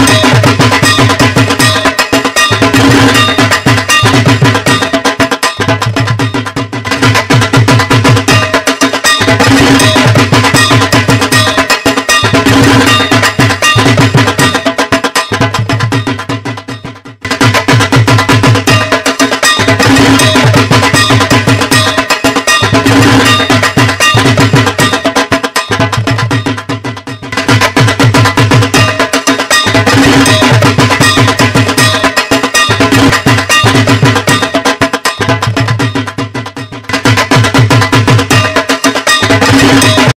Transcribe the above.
Yeah.